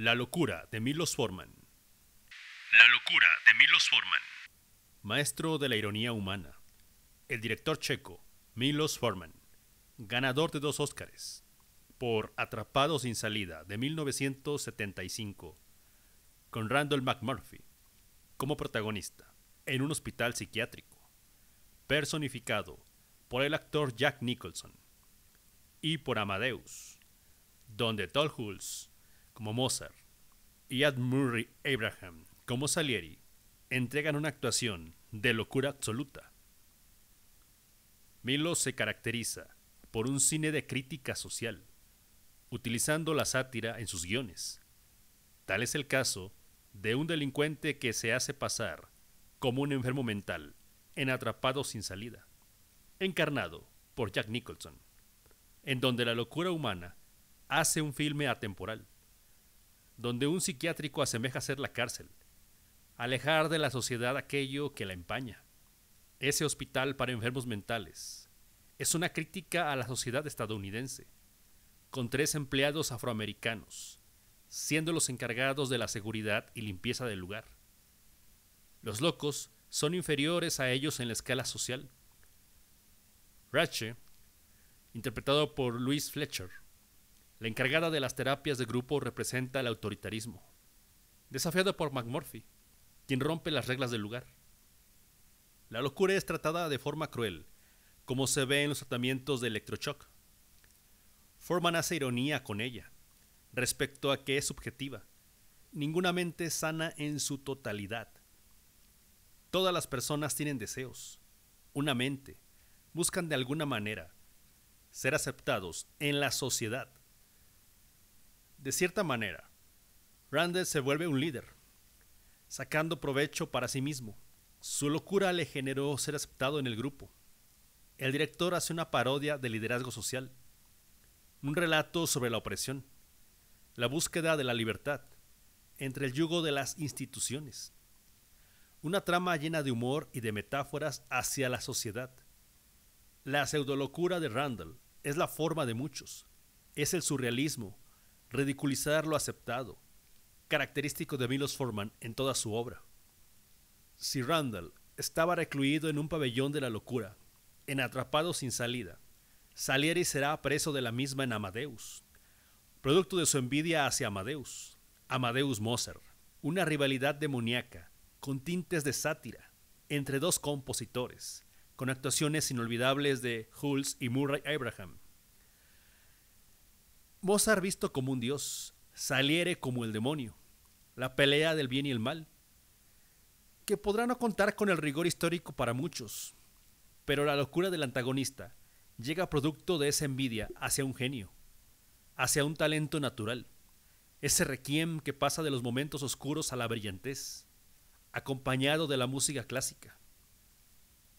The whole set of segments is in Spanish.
La locura de Milos Forman. La locura de Milos Forman. Maestro de la ironía humana. El director checo, Milos Forman. Ganador de dos Óscares. Por Atrapado sin salida de 1975. Con Randall McMurphy como protagonista en un hospital psiquiátrico. Personificado por el actor Jack Nicholson. Y por Amadeus, donde Hulse como y Ed Murray Abraham como Salieri entregan una actuación de locura absoluta. Milo se caracteriza por un cine de crítica social, utilizando la sátira en sus guiones. Tal es el caso de un delincuente que se hace pasar como un enfermo mental en Atrapado sin salida, encarnado por Jack Nicholson, en donde la locura humana hace un filme atemporal donde un psiquiátrico asemeja ser la cárcel, alejar de la sociedad aquello que la empaña. Ese hospital para enfermos mentales es una crítica a la sociedad estadounidense, con tres empleados afroamericanos, siendo los encargados de la seguridad y limpieza del lugar. Los locos son inferiores a ellos en la escala social. Ratche, interpretado por Louis Fletcher, la encargada de las terapias de grupo representa el autoritarismo, desafiado por McMurphy, quien rompe las reglas del lugar. La locura es tratada de forma cruel, como se ve en los tratamientos de electroshock. Forman hace ironía con ella, respecto a que es subjetiva. Ninguna mente sana en su totalidad. Todas las personas tienen deseos, una mente, buscan de alguna manera ser aceptados en la sociedad de cierta manera, Randall se vuelve un líder, sacando provecho para sí mismo. Su locura le generó ser aceptado en el grupo. El director hace una parodia de liderazgo social, un relato sobre la opresión, la búsqueda de la libertad, entre el yugo de las instituciones. Una trama llena de humor y de metáforas hacia la sociedad. La pseudolocura de Randall es la forma de muchos. Es el surrealismo, ridiculizar lo aceptado, característico de Milos Forman en toda su obra. Si Randall estaba recluido en un pabellón de la locura, en Atrapado sin salida, Salieri será preso de la misma en Amadeus, producto de su envidia hacia Amadeus, Amadeus Mozart, una rivalidad demoníaca con tintes de sátira entre dos compositores, con actuaciones inolvidables de Hulse y Murray Abraham, Mozart visto como un dios, Saliere como el demonio, la pelea del bien y el mal, que podrá no contar con el rigor histórico para muchos, pero la locura del antagonista llega producto de esa envidia hacia un genio, hacia un talento natural, ese requiem que pasa de los momentos oscuros a la brillantez, acompañado de la música clásica.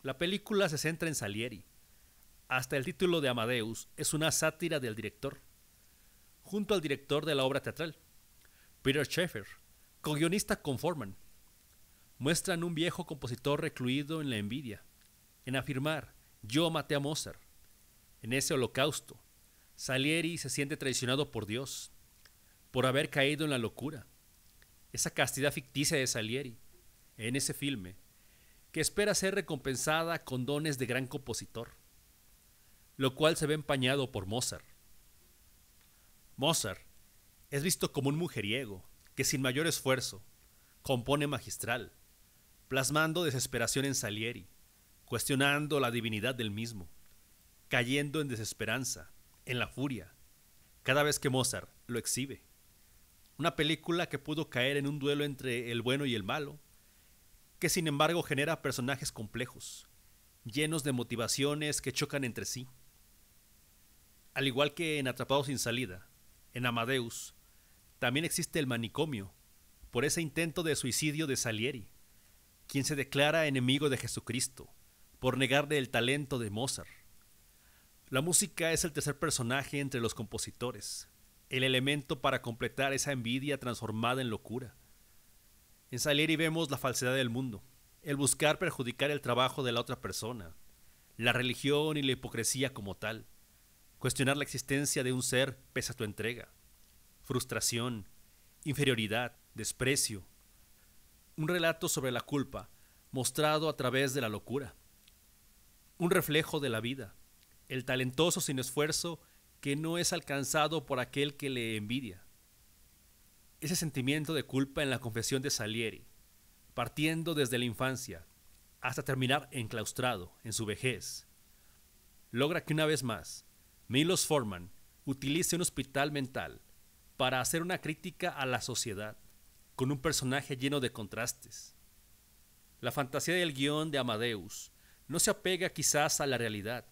La película se centra en Salieri. Hasta el título de Amadeus es una sátira del director junto al director de la obra teatral, Peter Schaeffer, con Forman. Muestran un viejo compositor recluido en la envidia, en afirmar, yo maté a Mozart. En ese holocausto, Salieri se siente traicionado por Dios, por haber caído en la locura. Esa castidad ficticia de Salieri, en ese filme, que espera ser recompensada con dones de gran compositor, lo cual se ve empañado por Mozart Mozart es visto como un mujeriego que sin mayor esfuerzo compone magistral, plasmando desesperación en Salieri, cuestionando la divinidad del mismo, cayendo en desesperanza, en la furia, cada vez que Mozart lo exhibe. Una película que pudo caer en un duelo entre el bueno y el malo, que sin embargo genera personajes complejos, llenos de motivaciones que chocan entre sí. Al igual que en Atrapados sin salida, en Amadeus, también existe el manicomio, por ese intento de suicidio de Salieri, quien se declara enemigo de Jesucristo, por negarle el talento de Mozart. La música es el tercer personaje entre los compositores, el elemento para completar esa envidia transformada en locura. En Salieri vemos la falsedad del mundo, el buscar perjudicar el trabajo de la otra persona, la religión y la hipocresía como tal cuestionar la existencia de un ser pese a tu entrega, frustración, inferioridad, desprecio. Un relato sobre la culpa mostrado a través de la locura. Un reflejo de la vida, el talentoso sin esfuerzo que no es alcanzado por aquel que le envidia. Ese sentimiento de culpa en la confesión de Salieri, partiendo desde la infancia hasta terminar enclaustrado en su vejez, logra que una vez más Milos Forman utilice un hospital mental para hacer una crítica a la sociedad, con un personaje lleno de contrastes. La fantasía del guion de Amadeus no se apega quizás a la realidad,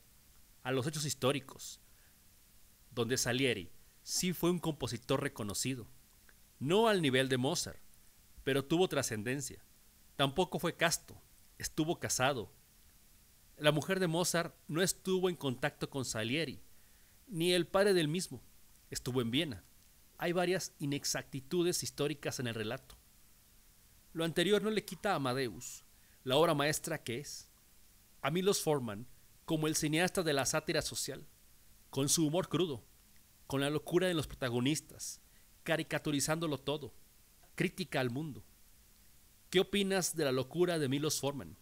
a los hechos históricos, donde Salieri sí fue un compositor reconocido, no al nivel de Mozart, pero tuvo trascendencia. Tampoco fue casto, estuvo casado. La mujer de Mozart no estuvo en contacto con Salieri, ni el padre del mismo, estuvo en Viena. Hay varias inexactitudes históricas en el relato. Lo anterior no le quita a Amadeus la obra maestra que es. A Milos Forman como el cineasta de la sátira social, con su humor crudo, con la locura de los protagonistas, caricaturizándolo todo, crítica al mundo. ¿Qué opinas de la locura de Milos Forman?